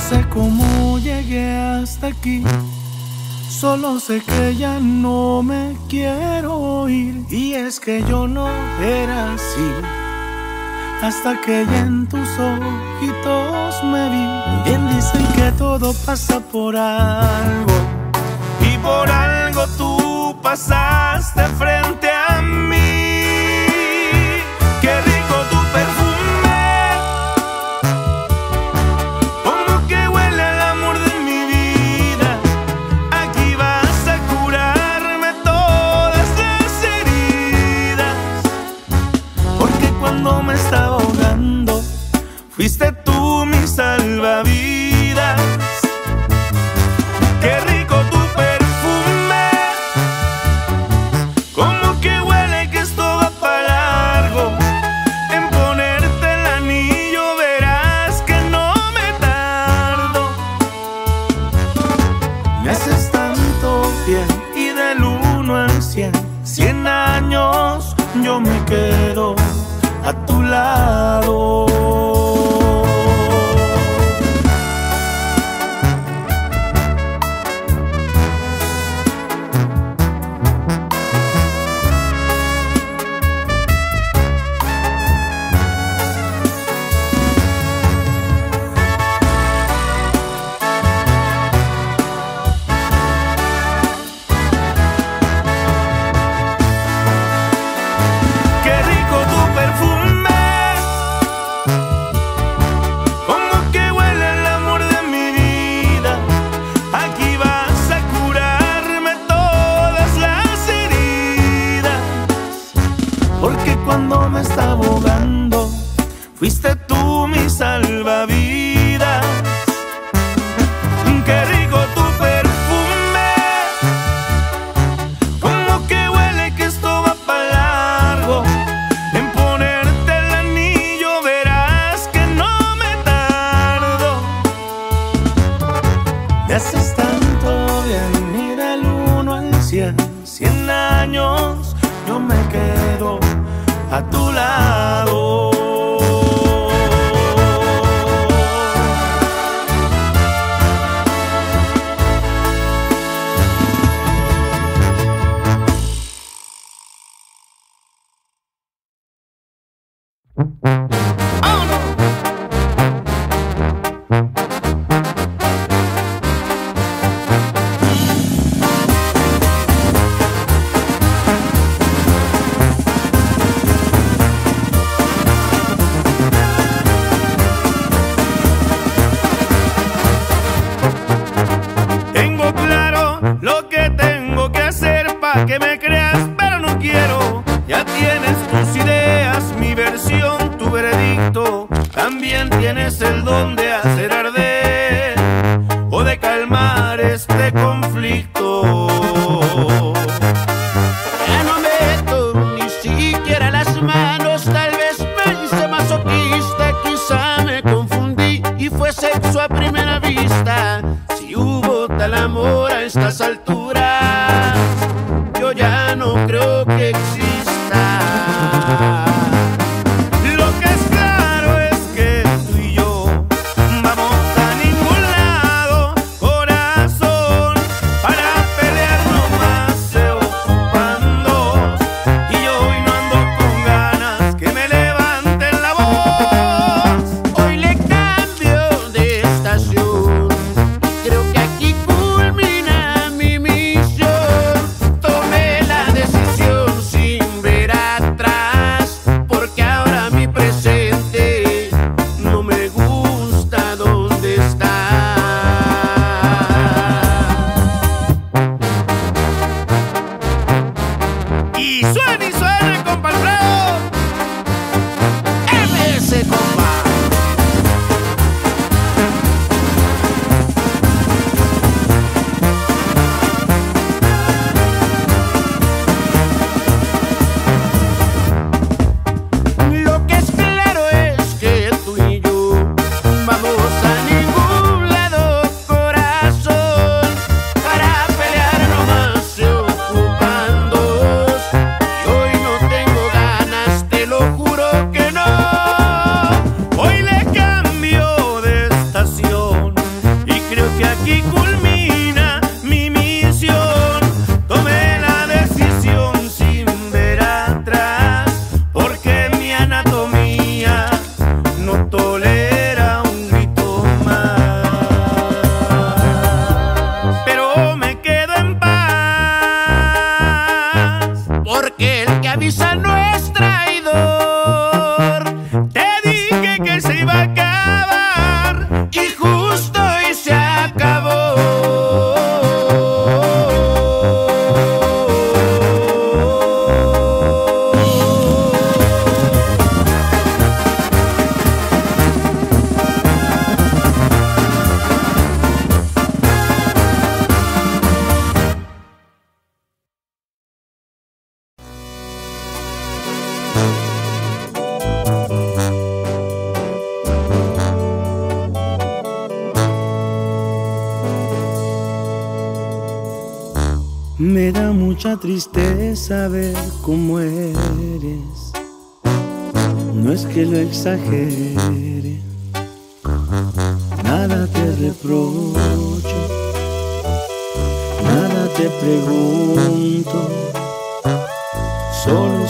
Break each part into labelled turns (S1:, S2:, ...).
S1: sé cómo llegué hasta aquí. Solo sé que ya no me quiero ir. Y es que yo no era así. Hasta que ya en tus ojitos me vi. Bien dicen que todo pasa por algo. Y por algo tú pasaste frente a Fuiste tú tienes el don de hacer arte.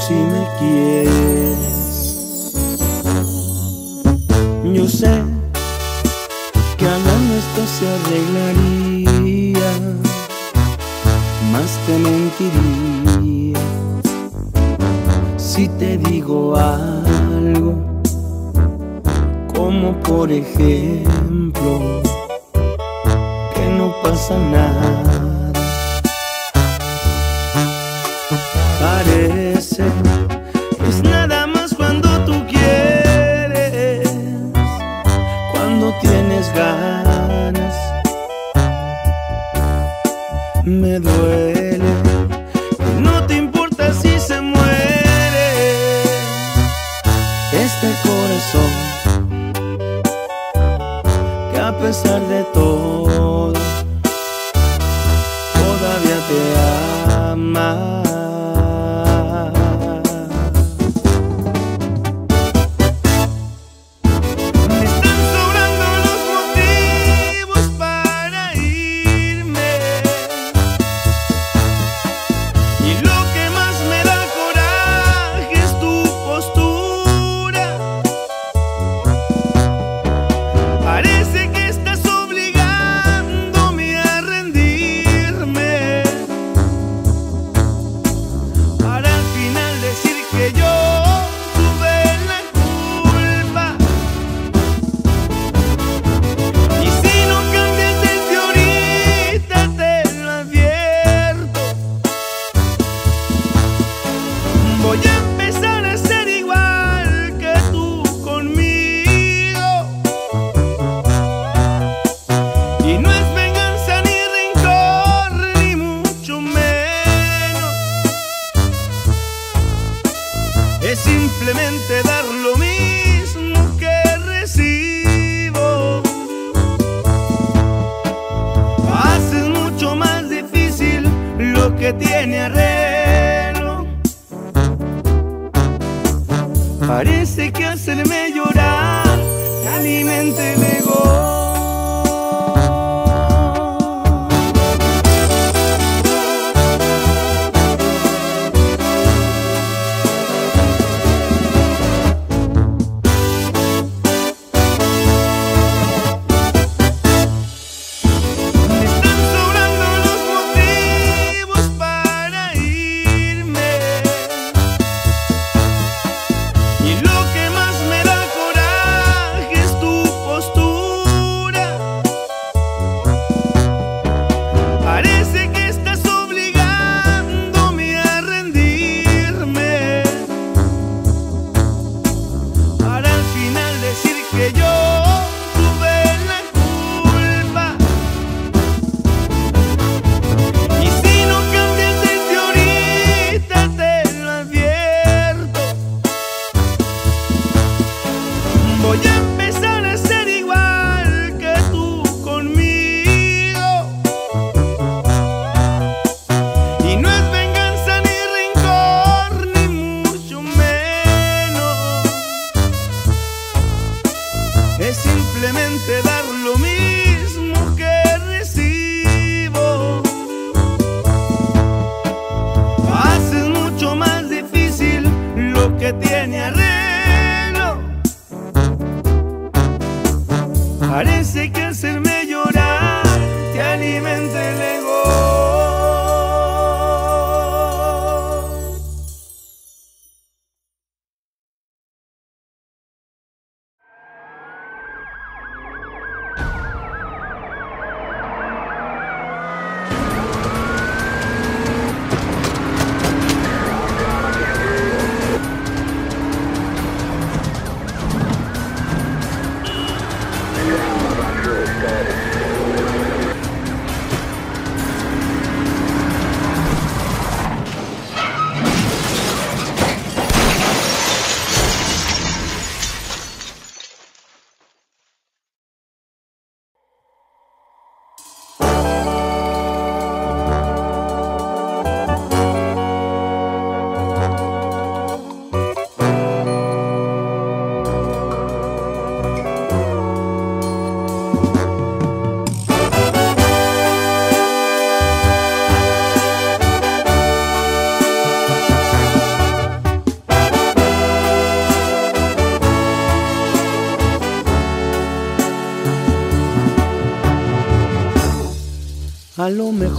S1: si me quieres. Yo sé que hablando esto se arreglaría, más te mentiría si te digo algo, como por ejemplo que no pasa nada. Parece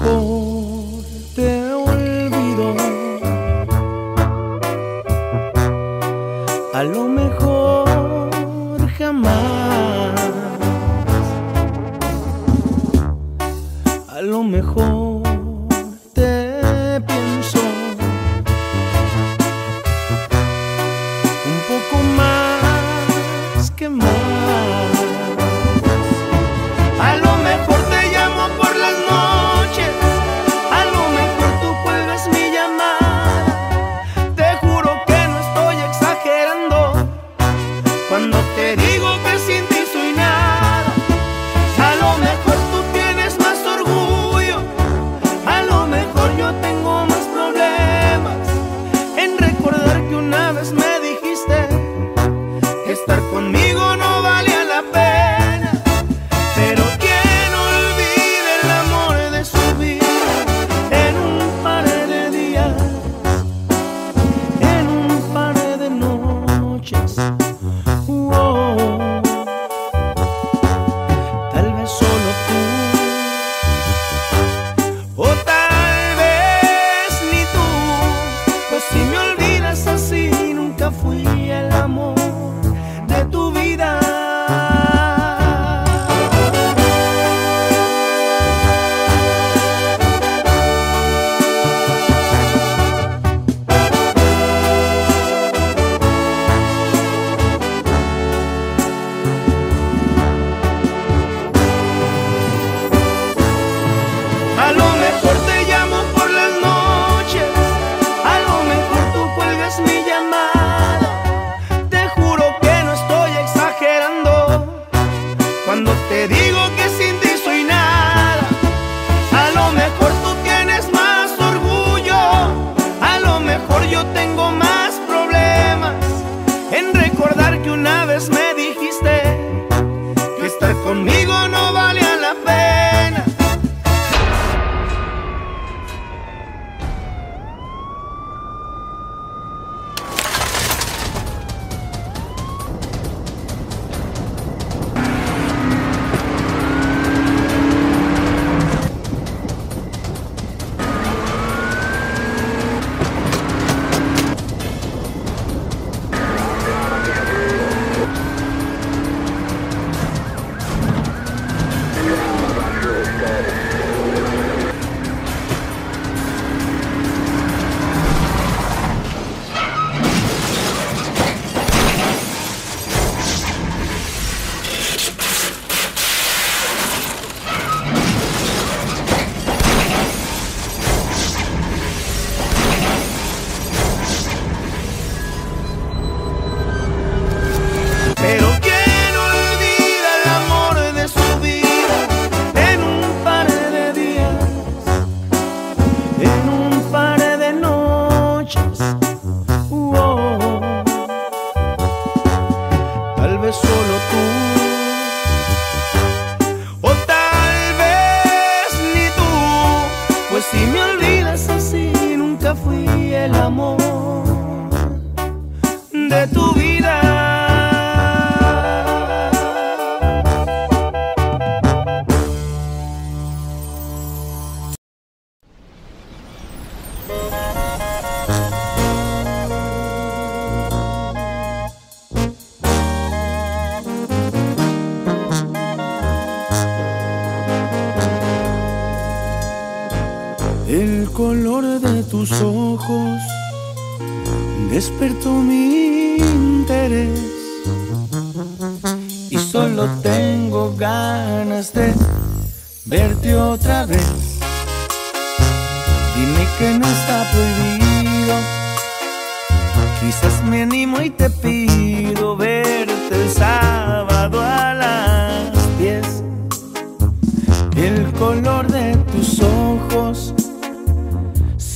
S1: Oh.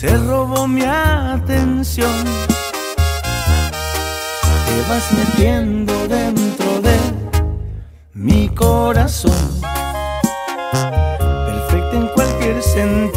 S1: se robó mi atención. Te vas metiendo dentro de mi corazón, perfecto en cualquier sentido.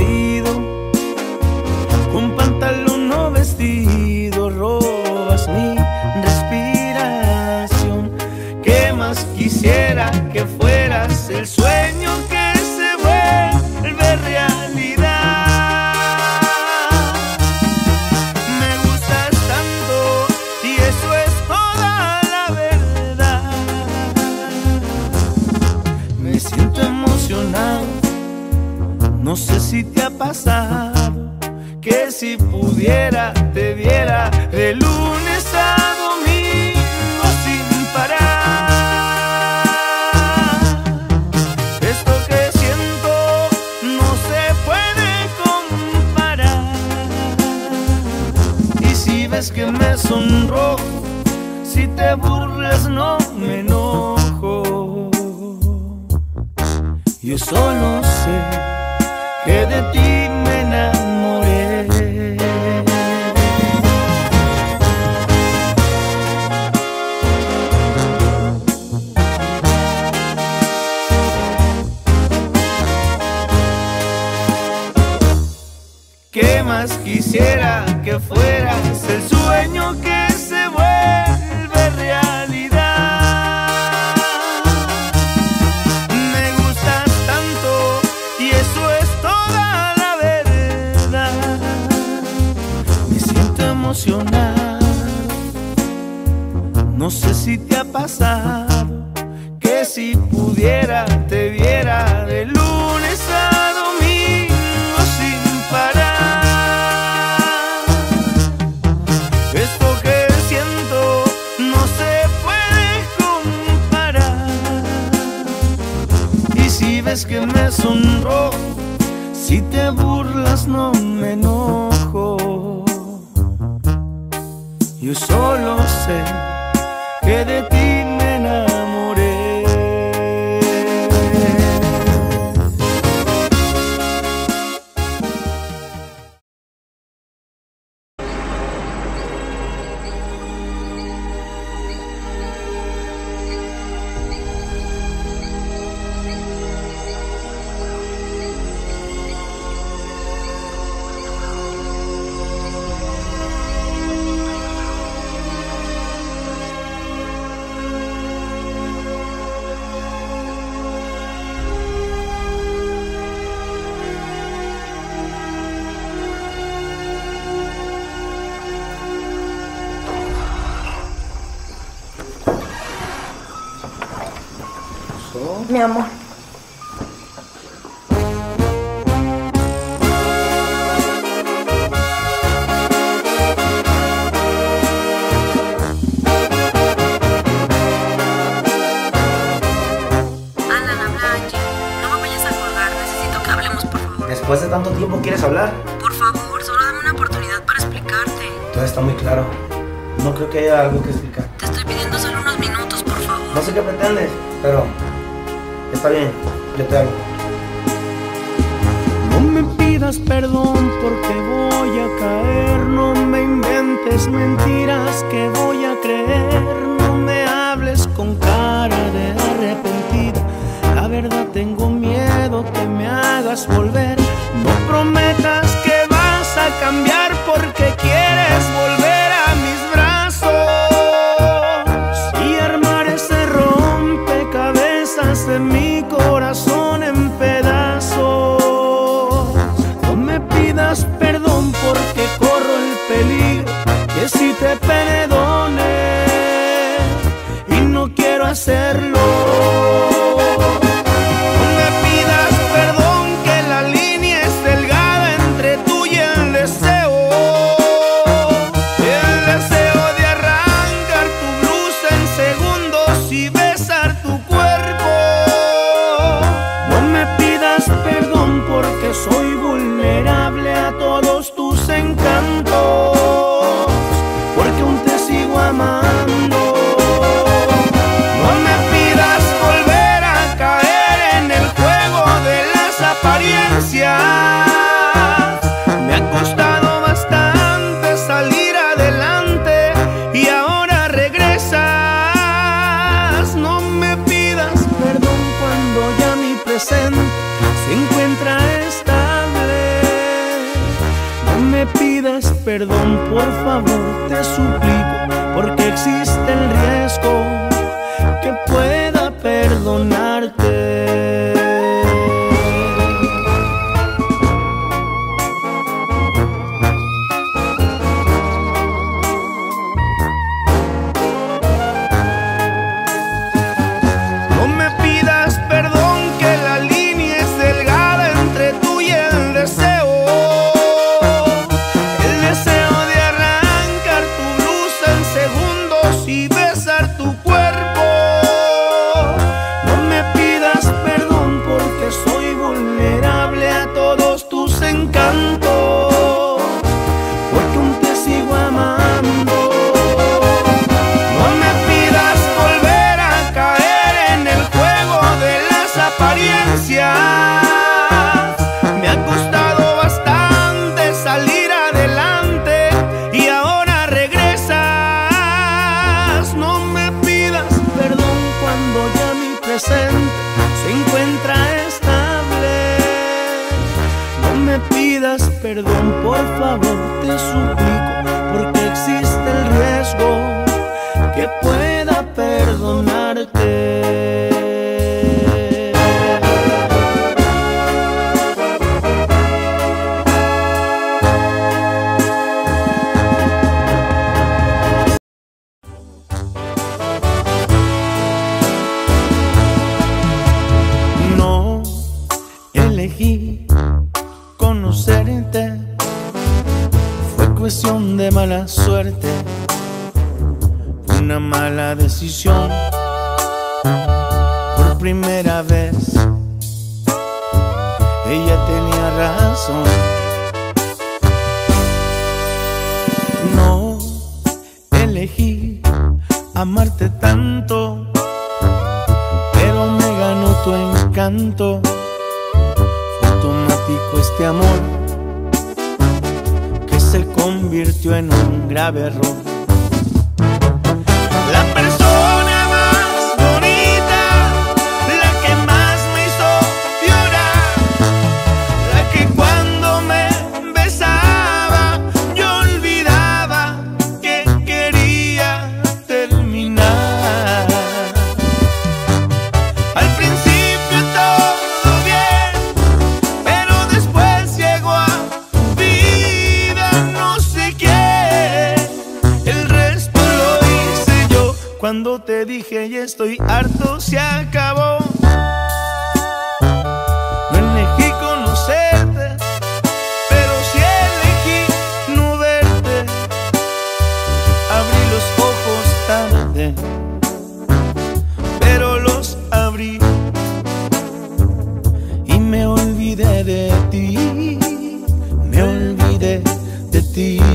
S1: Que si pudiera te viera de lunes a domingo sin parar. Esto que siento no se puede comparar. Y si ves que me sonrojo, si te burlas no me enojo. Yo solo sé que de ti me enamoré. ¿Qué más quisiera que fueras No sé
S2: tiempo quieres hablar.
S3: Por favor, solo dame una oportunidad para explicarte.
S2: Todo está muy claro. No creo que haya algo que explicar.
S3: Te estoy pidiendo solo unos minutos, por favor.
S2: No sé qué pretendes, pero está bien, yo te hago.
S1: No me pidas perdón porque voy a caer, no me inventes mentiras que voy a creer, no me hables con cara de arrepentida, la verdad tengo miedo que me hagas volver, prometas que vas a cambiar perdón, por favor, te suplico, porque existe el riesgo que puede. Cuando te dije ya estoy harto, se acabó. No elegí conocerte, pero sí elegí no verte. Abrí los ojos tarde, pero los abrí y me olvidé de ti. Me olvidé de ti.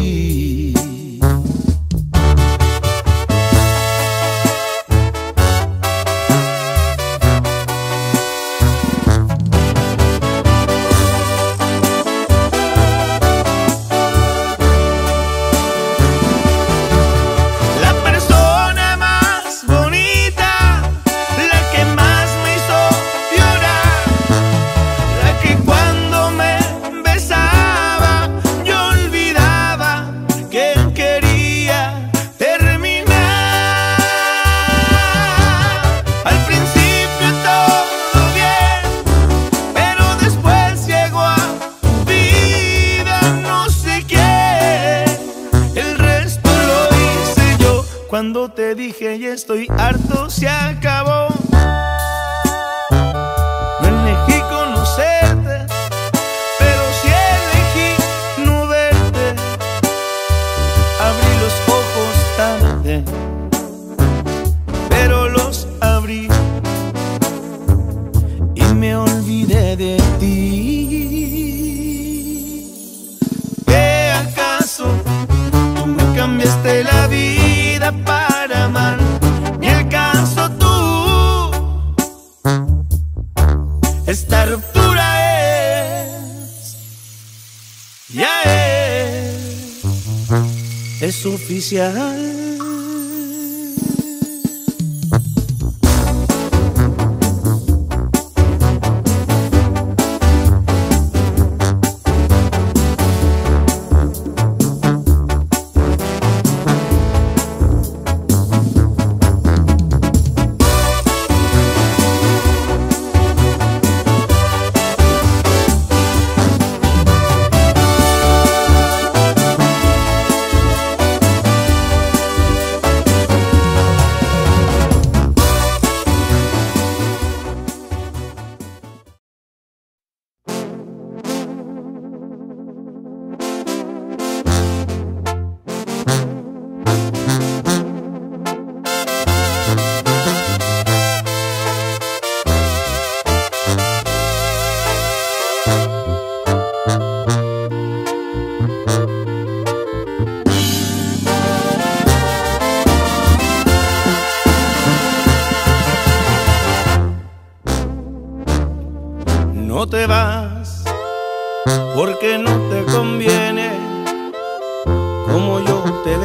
S1: de ti. ¿Qué acaso tú me cambiaste la vida para mal? Ni el caso tú. Esta ruptura es. Ya es. Es oficial.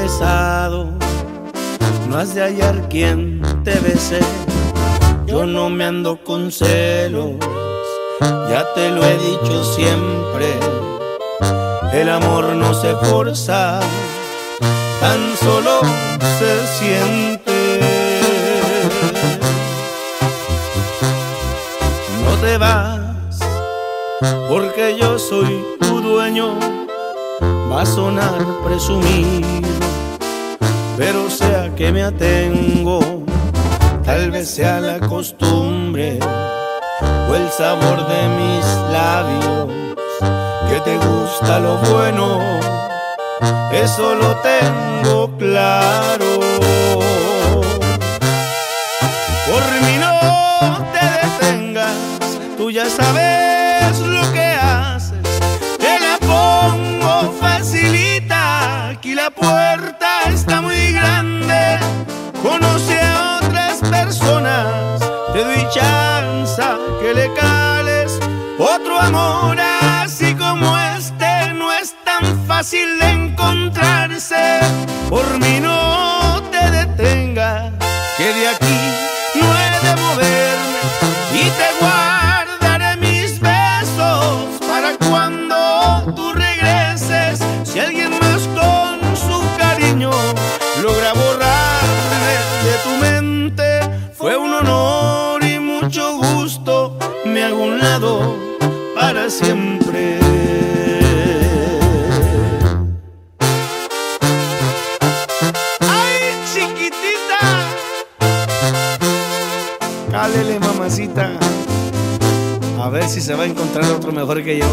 S1: besado, no has de hallar quien te bese. Yo no me ando con celos, ya te lo he dicho siempre. El amor no se forza, tan solo se siente. No te vas, porque yo soy tu dueño, va a sonar presumido pero sea que me atengo, tal vez sea la costumbre o el sabor de mis labios, que te gusta lo bueno, eso lo tengo claro. Por mí no te detengas, tú ya sabes lo que haces, te la pongo facilita, aquí la puerta conoce a otras personas, te doy chance que le cales otro amor así como este no es tan fácil de encontrarse. Por mí no Me hago un lado para siempre. ¡Ay, chiquitita! Cálele, mamacita. A ver si se va a encontrar otro mejor que yo.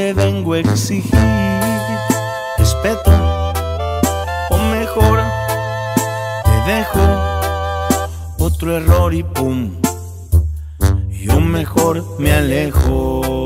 S1: Te vengo a exigir respeto o mejor te dejo otro error y pum yo mejor me alejo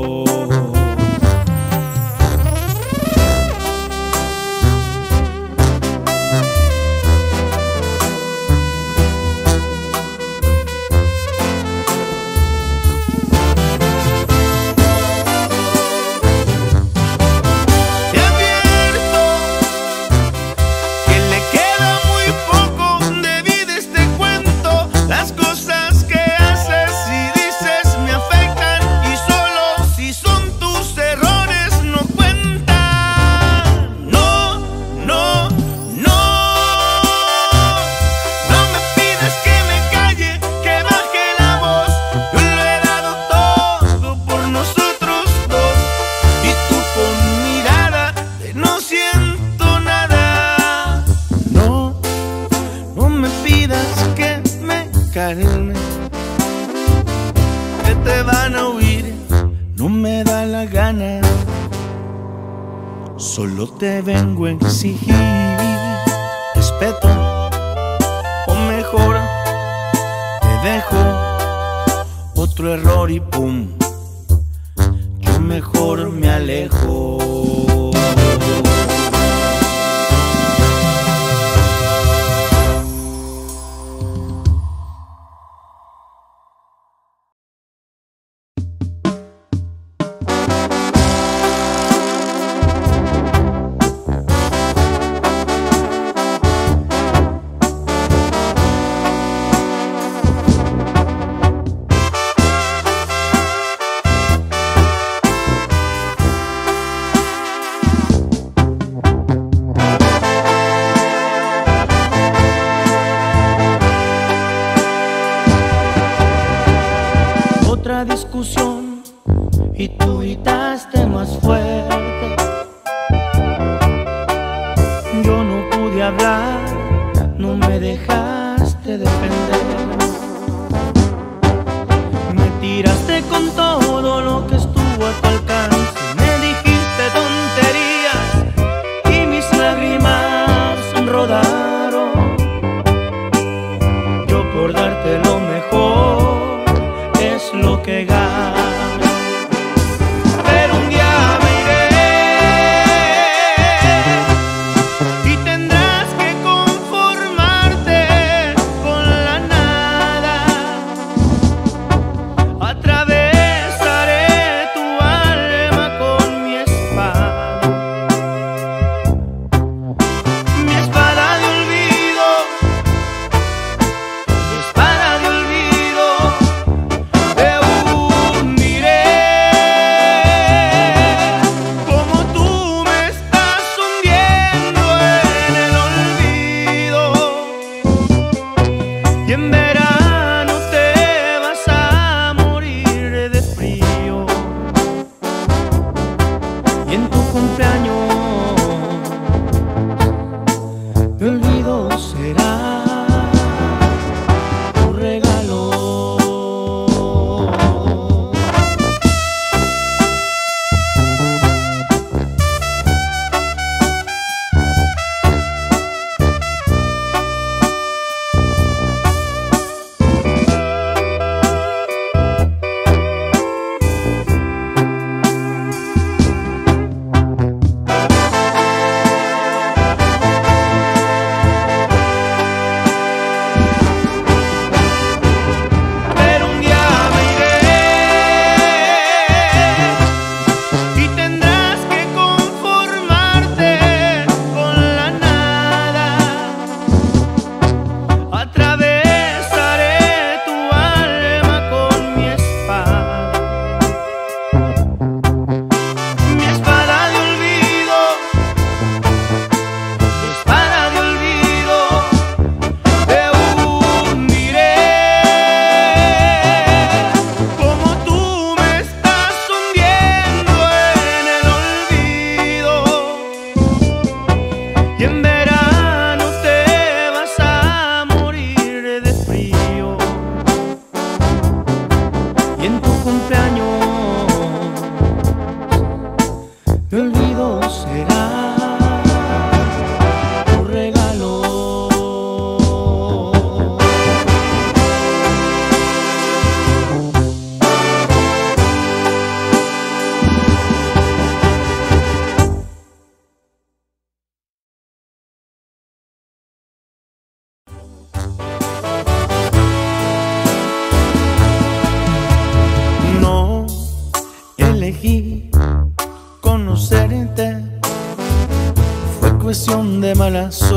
S1: cuestión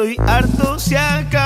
S1: estoy harto, se acabó.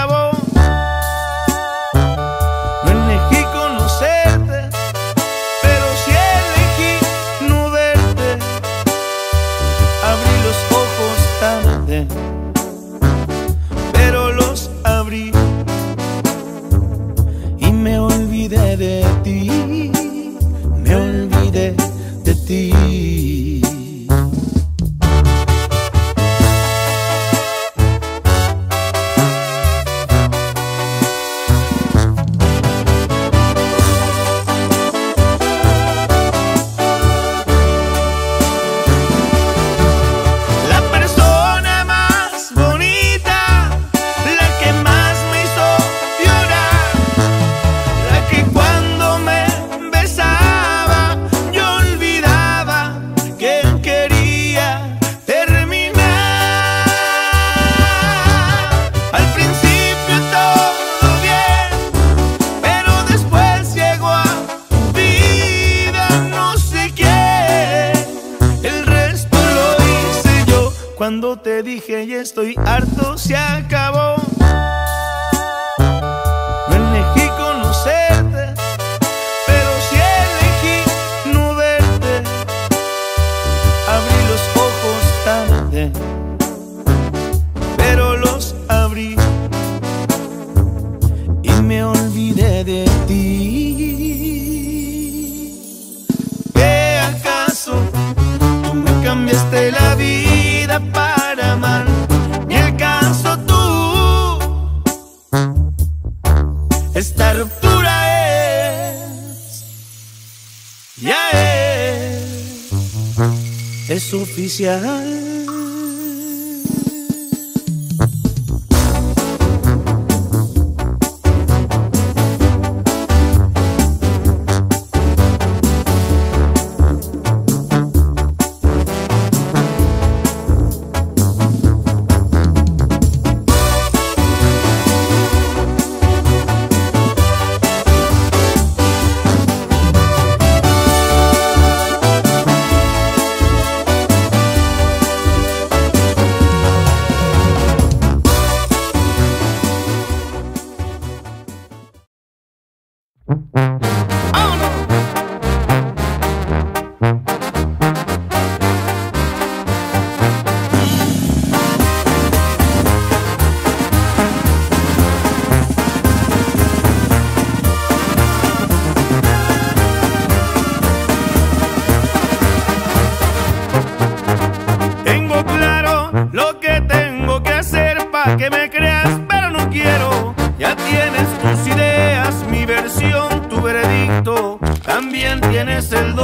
S1: Es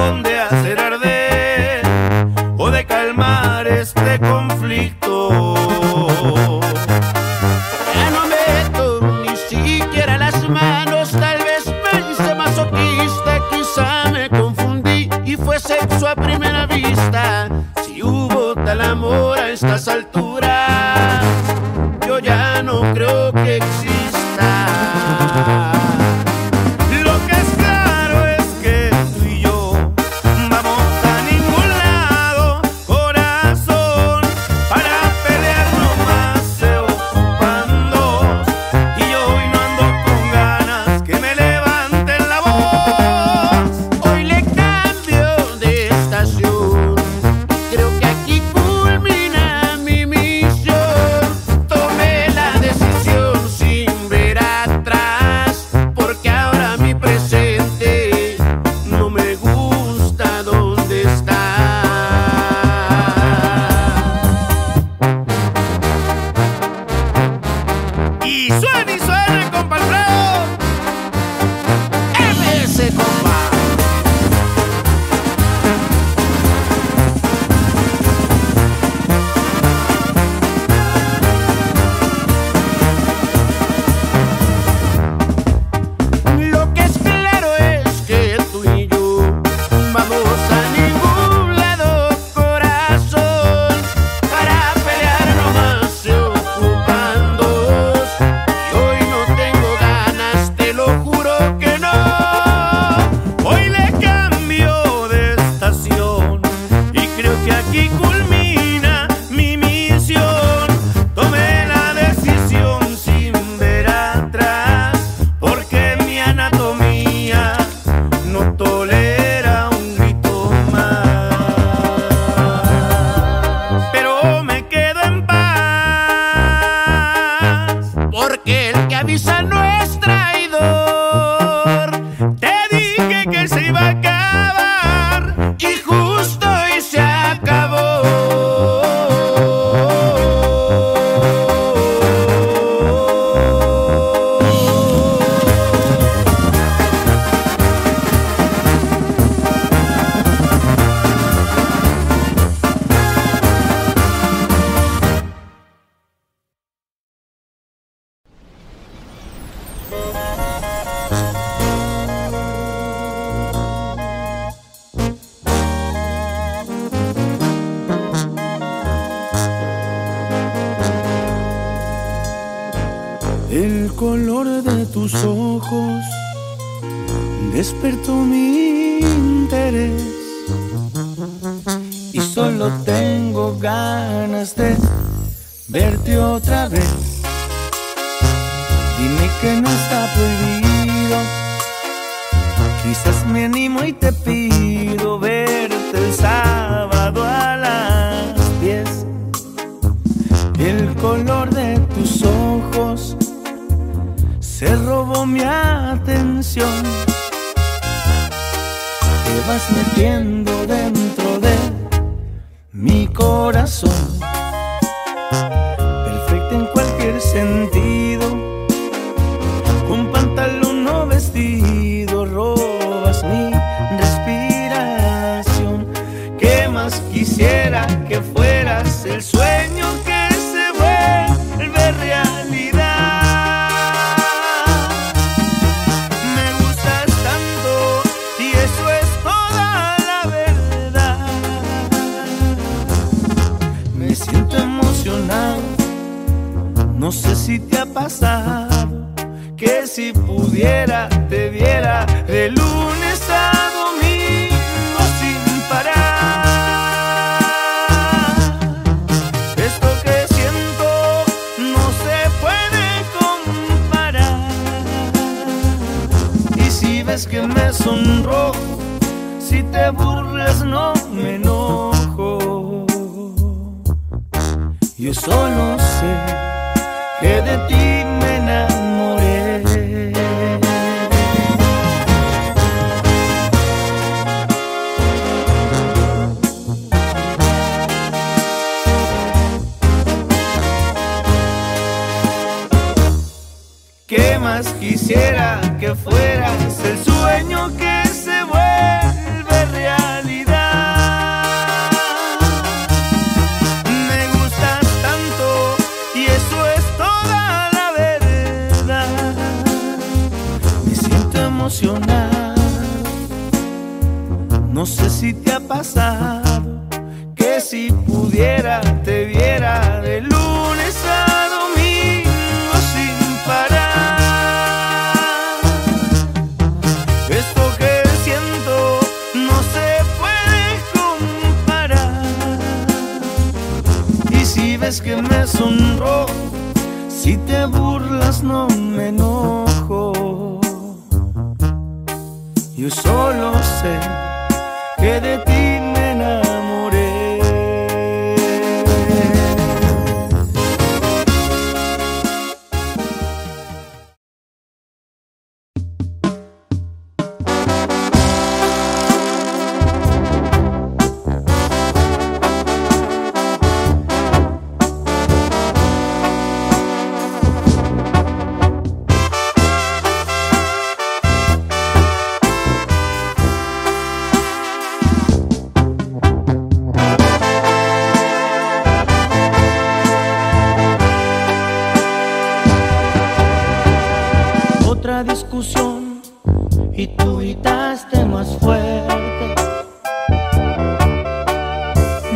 S1: tienes
S4: que
S1: no está prohibido, quizás me animo y te pido verte el sábado a las 10. El color de tus ojos se robó mi atención. Te vas metiendo dentro de mi corazón. Perfecta en cualquier sentido. Que si pudiera te viera de lunes a domingo sin parar. Esto que siento no se puede comparar. Y si ves que me sonrojo, si te burlas no me enojo. Yo solo sé que de ti me enamoré. ¿Qué más quisiera que fueras el sueño que no sé si te ha pasado que si pudiera te viera de lunes a domingo sin parar. Esto que siento no se puede comparar. Y si ves que me sonrojo, si te burlas no me enojo. Yo solo sé que de Otra discusión y tú gritaste más fuerte.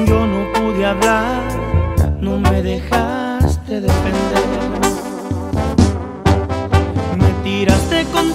S1: Yo no pude hablar, no me dejaste defender. Me tiraste con